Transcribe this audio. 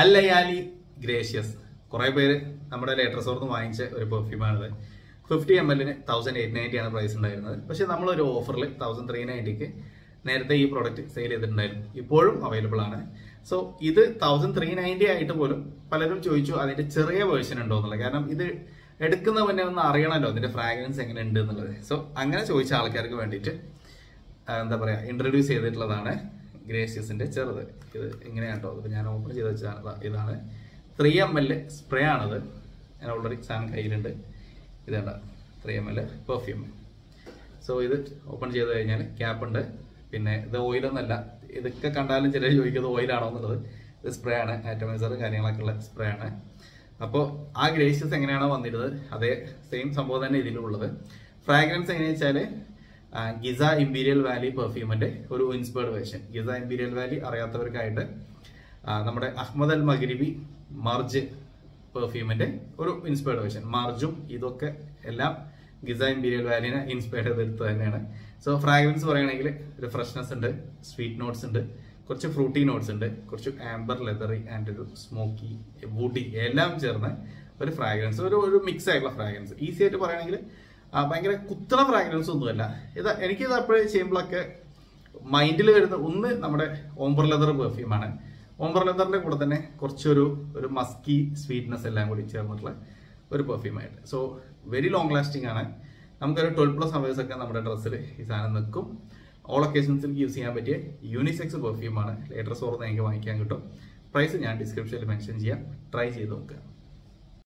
അല്ലയാലി gracious. കുറേ പേര് നമ്മുടെ ലേറ്റർ സോർന്ന് വാങ്ങിച്ച ഒരു പെർഫ്യൂമാണിത് ഫിഫ്റ്റി എം എല്ലിന് തൗസൻഡ് എയ്റ്റ് നയന്റി ആണ് പ്രൈസ് ഉണ്ടായിരുന്നത്. പക്ഷെ നമ്മളൊരു ഓഫറിൽ തൗസൻഡ് ത്രീ നയന്റിക്ക് നേരത്തെ ഈ പ്രോഡക്റ്റ് സെയിൽ ചെയ്തിട്ടുണ്ടായിരുന്നു. ഇപ്പോഴും അവൈലബിൾ ആണ്. സോ ഇത് തൗസൻഡ് ത്രീ നയന്റി ആയിട്ട് പോലും പലരും ചോദിച്ചു അതിന്റെ ചെറിയ വേർഷൻ ഉണ്ടോ എന്നുള്ളത്. കാരണം ഇത് എടുക്കുന്ന മുന്നേ ഒന്ന് അറിയണമല്ലോ അതിന്റെ ഫ്രാഗ്രൻസ് എങ്ങനെ ഉണ്ട് എന്നുള്ളത്. സോ അങ്ങനെ ചോദിച്ച ആൾക്കാർക്ക് വേണ്ടിയിട്ട് എന്താ പറയുക ഇൻട്രൊഡ്യൂസ് ചെയ്തിട്ടുള്ളതാണ്. ഗ്രേഷ്യസിന്റെ ചെറുത്. ഇത് ഇങ്ങനെയാണ് കേട്ടോ ഇത് ഞാൻ ഓപ്പൺ ചെയ്ത് വെച്ചാൽ ഇതാണ്. ത്രീ എം എൽ സ്പ്രേ ആണത്. ഞാൻ ഓൾറെഡി സാധനം കയ്യിലുണ്ട്. ഇതേണ്ട three M L perfume so ഇത് ഓപ്പൺ ചെയ്ത് കഴിഞ്ഞാൽ ക്യാപ്പ് ഉണ്ട്. പിന്നെ ഇത് ഓയിലൊന്നല്ല ഇതൊക്കെ കണ്ടാലും ചിലർ ചോദിക്കുന്നത് ഓയിലാണോ എന്നുള്ളത്. ഇത് സ്പ്രേ ആണ്. ആറ്റമൈസർ കാര്യങ്ങളൊക്കെ ഉള്ള സ്പ്രേ ആണ്. അപ്പോൾ ആ ഗ്രേഷ്യസ് എങ്ങനെയാണോ വന്നിരുന്നത് അതേ സെയിം സംഭവം തന്നെ ഇതിലുള്ളത്. ഫ്രാഗ്രൻസ് എങ്ങനെയാണെന്ന് വെച്ചാൽ ഗിസ ഇമ്പീരിയൽ വാലി പെർഫ്യൂമിന്റെ ഒരു inspired version. Gissah imperial valley അറിയാത്തവർക്കായിട്ട് നമ്മുടെ അഹമ്മദ് അൽ മഗ്രിബി മർജ് പെർഫ്യൂമിന്റെ ഒരു ഇൻസ്പയർഡ് വേർഷൻ. മർജും ഇതൊക്കെ എല്ലാം ഗിസ ഇമ്പീരിയൽ വാലിനെ ഇൻസ്പയർഡ് ചെയ്തെടുത്ത് തന്നെയാണ്. സോ ഫ്രാഗ്രൻസ് പറയുകയാണെങ്കിൽ ഒരു ഫ്രഷ്നെസ് ഉണ്ട് സ്വീറ്റ് നോട്ട്സ് ഉണ്ട് കുറച്ച് ഫ്രൂട്ടി നോട്ട്സ് ഉണ്ട് കുറച്ച് ആംബർ ലെതറി ആൻഡ് ഒരു സ്മോക്കി വുഡി എല്ലാം ചേർന്ന് ഒരു ഫ്രാഗ്രൻസ് ഒരു ഒരു മിക്സ് ആയിട്ടുള്ള ഫ്രാഗ്രൻസ്. ഈസി ആയിട്ട് പറയുകയാണെങ്കിൽ ഭയങ്കര കുത്തണ ഫ്രാഗ്രൻസ് ഒന്നുമല്ല. ഇത് എനിക്കിത് അപ്പോഴേ ചെയ്യുമ്പോഴൊക്കെ മൈൻഡിൽ വരുന്ന ഒന്ന് നമ്മുടെ ഓംബർ ലെതർ പെർഫ്യൂമാണ് ഓംബർ ലെതറിന്റെ കൂടെ തന്നെ കുറച്ചൊരു ഒരു മസ്കി സ്വീറ്റ്നെസ് എല്ലാം കൂടി ചേർന്നിട്ടുള്ള ഒരു പെർഫ്യൂമായിട്ട് സോ വെരി ലോങ് ലാസ്റ്റിംഗ് ആണ്. നമുക്കൊരു ട്വൽവ് പ്ലസ് അവേഴ്സ് ഒക്കെ നമ്മുടെ ഡ്രസ്സിൽ ഈ സാധനം നിൽക്കും. ഓൾ ഒക്കേഷൻസിൽ യൂസ് ചെയ്യാൻ പറ്റിയ യൂണിസെക്സ് പെർഫ്യൂമാണ് ലേറ്റർ സോർന്ന് എനിക്ക് വാങ്ങിക്കാൻ കിട്ടും. പ്രൈസ് ഞാൻ ഡിസ്ക്രിപ്ഷനിൽ മെൻഷൻ ചെയ്യാം. ട്രൈ ചെയ്ത് നോക്കുക.